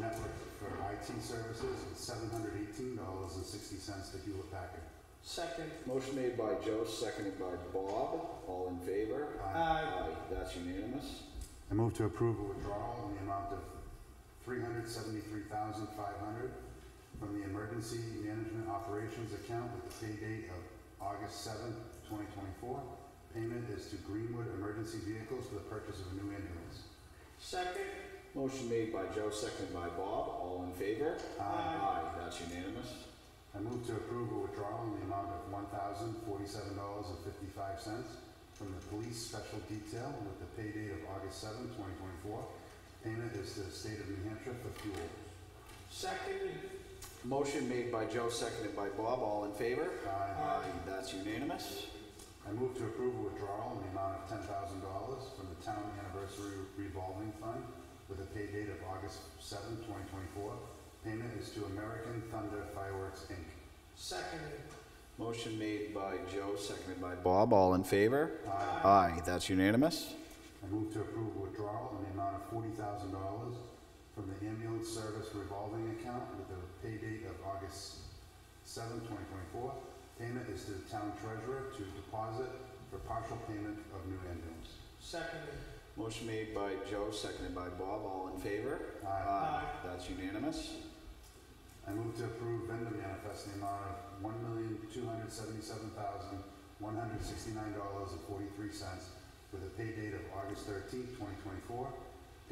Network for IT services and seven hundred eighteen dollars and sixty cents to Hewlett Packard. second, Motion made by Joe, seconded by Bob. All in favor? aye. That's unanimous. I move to approve a withdrawal in the amount of three hundred seventy-three thousand five hundred from the Emergency Management Operations account with the pay date of August seventh, twenty twenty-four. Payment is to Greenwood Emergency Vehicles for the purchase of a new ambulance. Second, Motion made by Joe, seconded by Bob. All in favor? Aye. Aye. That's unanimous. I move to approve a withdrawal in the amount of one thousand forty-seven dollars and fifty-five cents from the Police Special Detail with the pay date of August seventh, twenty twenty-four. Payment is to the state of New Hampshire for fuel. second, Motion made by Joe, seconded by Bob. All in favor? Aye. Aye. That's unanimous. I move to approve a withdrawal in the amount of ten thousand dollars from the Town Anniversary Revolving Fund with a pay date of August seventh, twenty twenty-four. Payment is to American Thunder Fireworks, Inc. second, Motion made by Joe, seconded by Bob. All in favor? Aye. Aye. That's unanimous. I move to approve a withdrawal in the amount of forty thousand dollars from the Ambulance Service Revolving Account with a pay date of August seventh, twenty twenty-four. Payment is to the Town Treasurer to deposit for partial payment of new ambulance. second, Motion made by Joe, seconded by Bob. All in favor? Aye. That's unanimous. I move to approve vendor manifest in the amount of one million, two hundred seventy-seven thousand, one hundred sixty-nine dollars and forty-three cents with a pay date of August thirteenth, twenty twenty-four.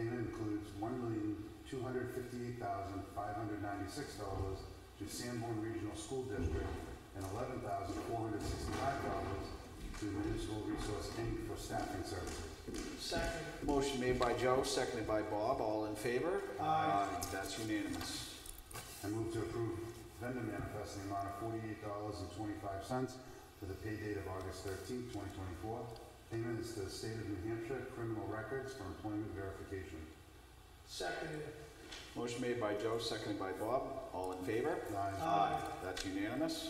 Payment includes one million, two hundred fifty-eight thousand, five hundred ninety-six dollars to Sanborn Regional School District and eleven thousand, four hundred sixty-five dollars to Municipal Resource Inc. for staffing services. Second, Motion made by Joe, seconded by Bob. All in favor? Aye. That's unanimous. I move to approve vendor manifest in the amount of forty-eight dollars and twenty-five cents for the pay date of August thirteenth, twenty twenty-four. Payment is to the state of New Hampshire Criminal Records for employment verification. second, Motion made by Joe, seconded by Bob. All in favor? Aye. That's unanimous.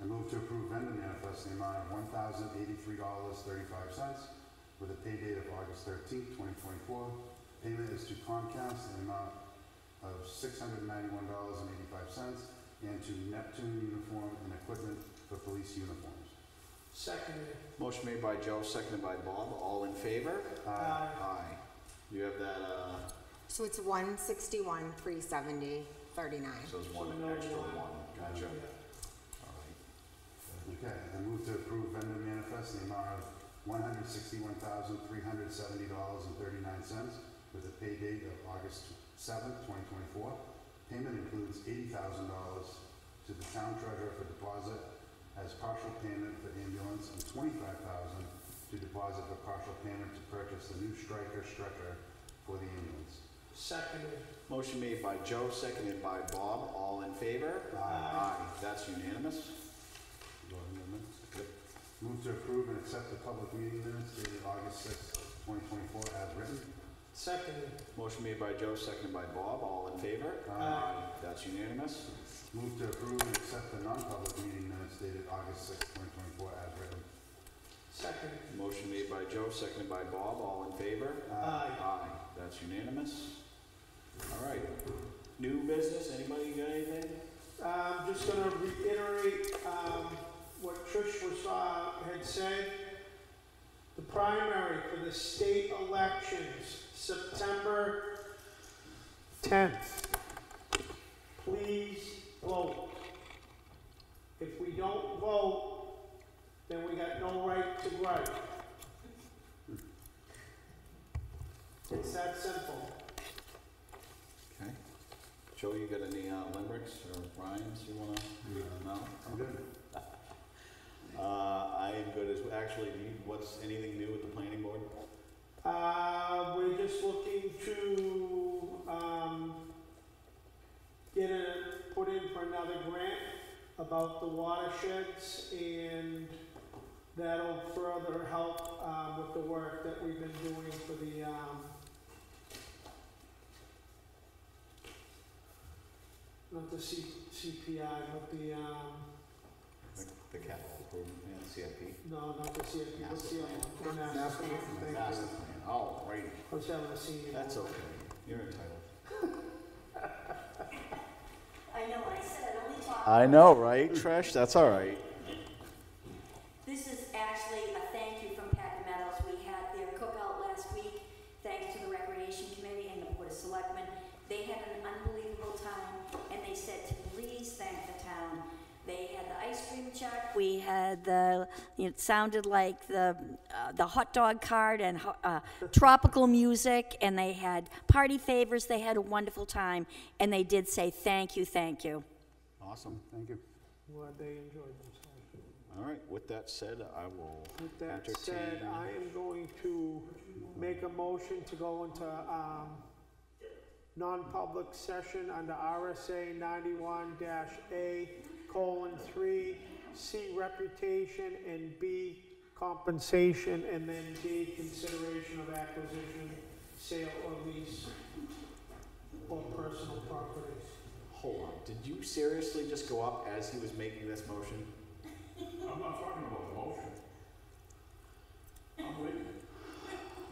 I move to approve vendor manifest in the amount of one thousand eighty-three dollars thirty-five cents with a pay date of August thirteenth, twenty twenty-four. Payment is to Comcast in the amount of six hundred ninety-one dollars and eighty-five cents and to Neptune Uniform and Equipment for police uniforms. second, Motion made by Joe, seconded by Bob. All in favor? aye. Aye. You have that, uh, So it's one sixty-one, three seventy, thirty-nine. So there's one extra one, gotcha. All right. Okay, I move to approve vendor manifest in the amount of one hundred sixty-one thousand, three hundred seventy dollars and thirty-nine cents with a pay date of August seventh, twenty twenty-four. Payment includes eighty thousand dollars to the town treasurer for deposit as partial payment for ambulance and $25,000 to deposit for partial payment to purchase the new Stryker stretcher for the ambulance. Seconded. Motion made by Joe, seconded by Bob. All in favor? Aye. That's unanimous. Go ahead, amendments. Move to approve and accept the public meeting minutes dated August sixth, twenty twenty-four as written. Seconded. Motion made by Joe, seconded by Bob. All in favor? Aye. That's unanimous. Move to approve and accept the non-public meeting minutes dated August sixth, twenty twenty-four as written. Seconded. Motion made by Joe, seconded by Bob. All in favor? Aye. Aye. That's unanimous. All right. New business, anybody got anything? I'm just gonna reiterate, um, what Trish was, uh, had said. The primary for the state elections, September tenth. Please vote. If we don't vote, then we got no right to gripe. It's that simple. Okay. Joe, you got any uh, limericks or rhymes you wanna? No? I'm good. Uh, I am good as, actually, do you, what's, anything new with the planning board? Uh, we're just looking to, um, get a, put in for another grant about the watersheds and that'll further help, uh, with the work that we've been doing for the, um, not the C, CPI, but the, um, The the capital improvement plan, CIP? no, not the CIP, what's the other one? The Master Master plan. Plan, thank Master you. plan, all righty. I was having a senior. That's moment. okay. You're entitled. I know, I said I'd only talk. I know, right, Trish? That's all right. This is actually we had the, it sounded like the, uh, the hot dog cart and uh, tropical music, and they had party favors. They had a wonderful time, and they did say thank you, thank you. Awesome, thank you. Glad they enjoyed themselves. All right, with that said, I will With that entertain. said, I am going to make a motion to go into, um, non-public session under RSA ninety-one dash A colon three, C reputation, and B compensation, and then D consideration of acquisition, sale or lease, or personal properties. Hold on, did you seriously just go up as he was making this motion? I'm not talking about the motion. I'm waiting.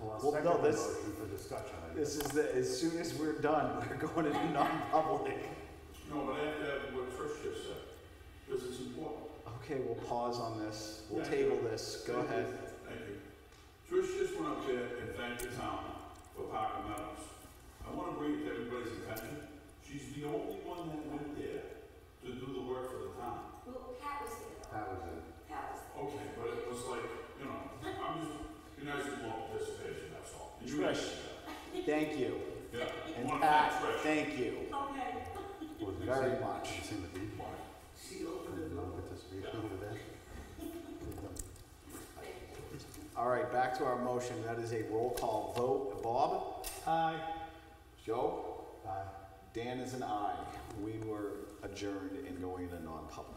Well, I'll Well, second no, the this- motion for discussion. I This is the, as soon as we're done, we're going into non-public. No, but I have to have what Trish just said, because it's important. Okay, we'll pause on this. We'll Yeah. table this. Go Thank you. ahead. Thank you. Trish just went up there and thanked the town for Parker Meadows. I wanna bring it to everybody's attention, she's the only one that went there to do the work for the town. Well, Pat was there. Pat was there. Pat was there. Okay, but it was like, you know, I'm just, be nice with more participation, that's all. And you Trish. guys- Thank you. Yeah. And Pat, thank Trish. thank you Okay. Was it very same- much. All right, back to our motion. That is a roll call vote. Bob? Aye. Joe? Aye. Dan is an aye. We were adjourned and going into non-public.